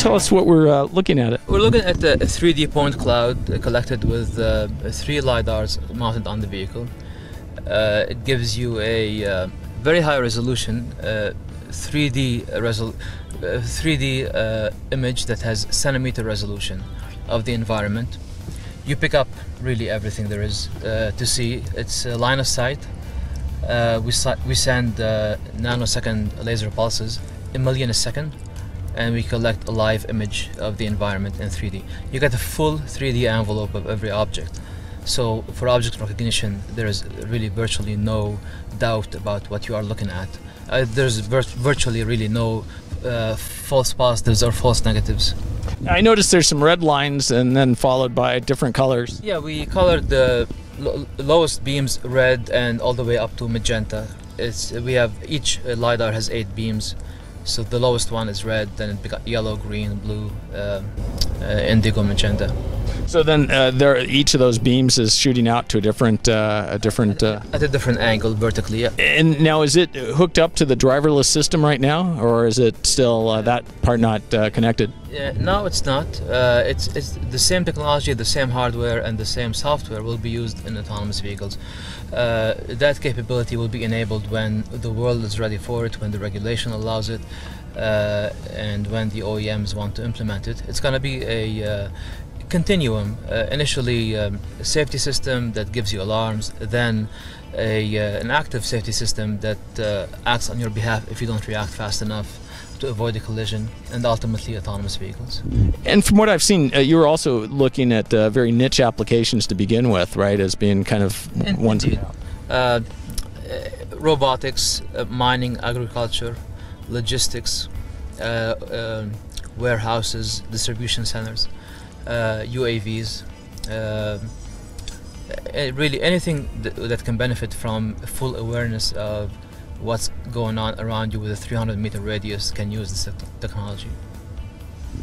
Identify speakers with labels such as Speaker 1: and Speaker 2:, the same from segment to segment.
Speaker 1: tell us what we're uh, looking at? It.
Speaker 2: We're looking at a 3D point cloud uh, collected with uh, three lidars mounted on the vehicle. Uh, it gives you a uh, very high resolution 3D resol- 3D image that has centimeter resolution of the environment. You pick up really everything there is to see. It's a line of sight. we, we send nanosecond laser pulses, a million a second and we collect a live image of the environment in 3D. You get a full 3D envelope of every object. So for object recognition, there is really virtually no doubt about what you are looking at. Uh, there's vir- virtually really no uh, false positives or false negatives.
Speaker 1: I noticed there's some red lines and then followed by different colors.
Speaker 2: Yeah, we colored the lo- lowest beams red and all the way up to magenta. It's, we have each uh, lidar has eight beams so the lowest one is red, then it yellow, green, blue, uh, uh, indigo, magenta.
Speaker 1: So then, uh, there each of those beams is shooting out to a different, uh, a different. Uh,
Speaker 2: At a different angle, vertically. Yeah.
Speaker 1: And now, is it hooked up to the driverless system right now, or is it still uh, that part not connected?
Speaker 2: Yeah, no, it's not. it's it's the same technology, the same hardware, and the same software will be used in autonomous vehicles. that capability will be enabled when the world is ready for it, when the regulation allows it. Uh, and when the OEMs want to implement it. It's going to be a uh, continuum. Uh, initially, um, a safety system that gives you alarms, then a, uh, an active safety system that uh, acts on your behalf if you don't react fast enough to avoid a collision, and ultimately autonomous vehicles.
Speaker 1: And from what I've seen, uh, you were also looking at very niche applications to begin with, right? As being kind of one.
Speaker 2: robotics, mining, agriculture, logistics, uh, uh, warehouses, distribution centers, UAVs, uh, really anything that, that, can benefit from full awareness of what's going on around you with a 300 meter radius can use this technology.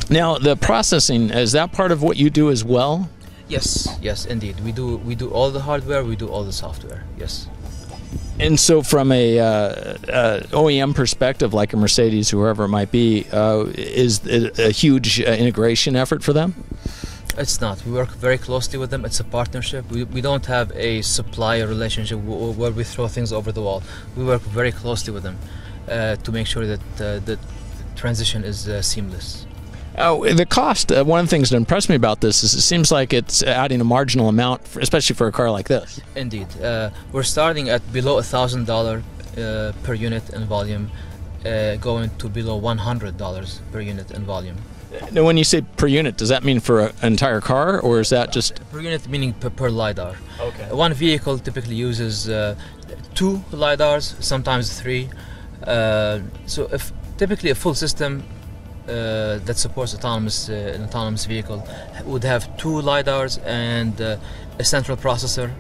Speaker 1: Now, the processing is that part of what you do as well?
Speaker 2: Yes, yes, indeed. We do we do all the hardware, we do all the software. Yes.
Speaker 1: And so, from a uh, uh, OEM perspective, like a Mercedes, whoever it might be, uh, is it a huge uh, integration effort for them?
Speaker 2: It's not. We work very closely with them. It's a partnership. We, we don't have a supplier relationship where we throw things over the wall. We work very closely with them uh, to make sure that uh, the transition is seamless.
Speaker 1: Oh, the cost. Uh, one of the things that impressed me about this is it seems like it's adding a marginal amount, for, especially for a car like this.
Speaker 2: Indeed, uh, we're starting at below a thousand dollar uh, per unit in volume, uh, going to below one hundred dollars per unit in volume.
Speaker 1: Now, when you say per unit, does that mean for a, an entire car, or is that just
Speaker 2: per unit meaning per, per lidar?
Speaker 1: Okay.
Speaker 2: One vehicle typically uses uh, two lidars, sometimes three. Uh, so if typically a full system uh, that supports autonomous uh, an autonomous vehicle would have two lidars and uh, a central processor.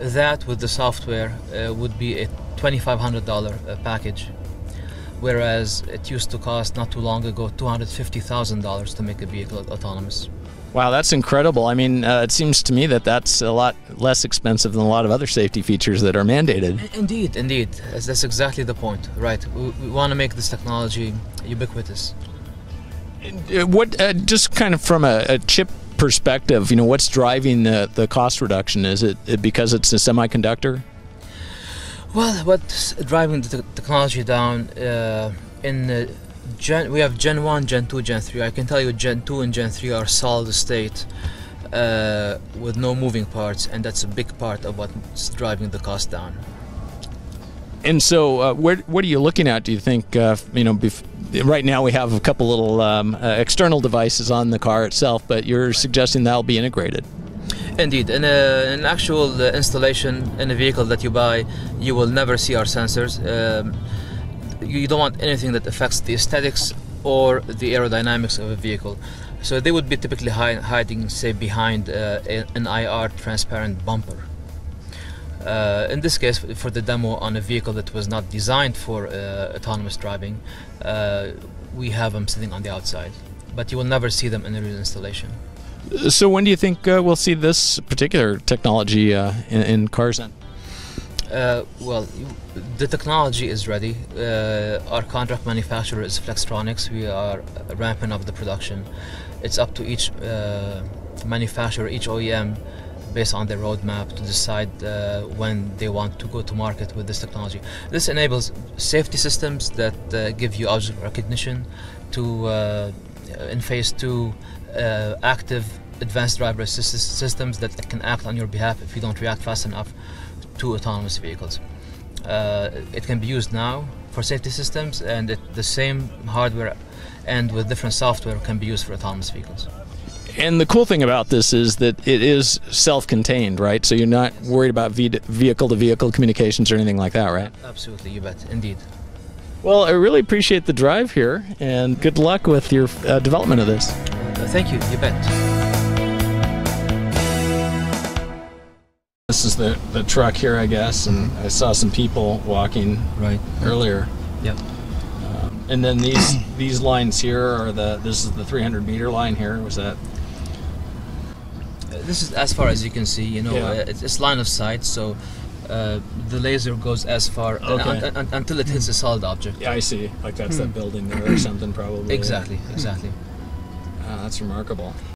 Speaker 2: That with the software uh, would be a $2,500 uh, package, whereas it used to cost not too long ago $250,000 to make a vehicle autonomous.
Speaker 1: Wow, that's incredible. I mean, uh, it seems to me that that's a lot less expensive than a lot of other safety features that are mandated.
Speaker 2: Indeed, indeed. That's exactly the point. Right. We, we want to make this technology ubiquitous.
Speaker 1: Uh, what uh, just kind of from a, a, chip perspective, you know, what's driving the, the cost reduction? Is it, it because it's a semiconductor?
Speaker 2: Well, what's driving the technology down uh, in Gen, we have Gen 1, Gen 2, Gen 3. I can tell you Gen 2 and Gen 3 are solid state uh, with no moving parts, and that's a big part of what's driving the cost down.
Speaker 1: And so, uh, where, what are you looking at? Do you think, uh, you know, right now we have a couple little um, uh, external devices on the car itself, but you're suggesting that'll be integrated.
Speaker 2: Indeed, in a, an actual uh, installation in a vehicle that you buy, you will never see our sensors. Um, you don't want anything that affects the aesthetics or the aerodynamics of a vehicle. So they would be typically hi- hiding, say, behind uh, an IR transparent bumper. Uh, in this case, for the demo on a vehicle that was not designed for uh, autonomous driving, uh, we have them sitting on the outside, but you will never see them in a real installation.
Speaker 1: So when do you think uh, we'll see this particular technology uh, in, in, cars then?
Speaker 2: Uh, well, the technology is ready. Uh, our contract manufacturer is Flextronics. We are ramping up the production. It's up to each uh, manufacturer, each OEM, based on their roadmap, to decide uh, when they want to go to market with this technology. This enables safety systems that give you object recognition to, in phase two, uh, active advanced driver assistance systems that can act on your behalf if you don't react fast enough to autonomous vehicles. Uh, it can be used now for safety systems, and it, the same hardware and with different software can be used for autonomous vehicles.
Speaker 1: And the cool thing about this is that it is self-contained, right? So you're not worried about vehicle-to-vehicle communications or anything like that, right?
Speaker 2: Absolutely, you bet, indeed.
Speaker 1: Well, I really appreciate the drive here, and good luck with your uh, development of this.
Speaker 2: Uh, thank you, you bet.
Speaker 1: This is the, the truck here, I guess, and I saw some people walking
Speaker 2: Right.
Speaker 1: earlier.
Speaker 2: Yep.
Speaker 1: And then these these lines here are the this is the 300 meter line here. Was that?
Speaker 2: Uh, This is as far as you can see. You know,
Speaker 1: Yeah.
Speaker 2: uh, it's, it's line of sight, so uh, the laser goes as far
Speaker 1: Okay.
Speaker 2: un- un- until it hits a solid object.
Speaker 1: Yeah, I see. Like that's that building there or something, probably.
Speaker 2: Exactly, exactly.
Speaker 1: Ah, that's remarkable.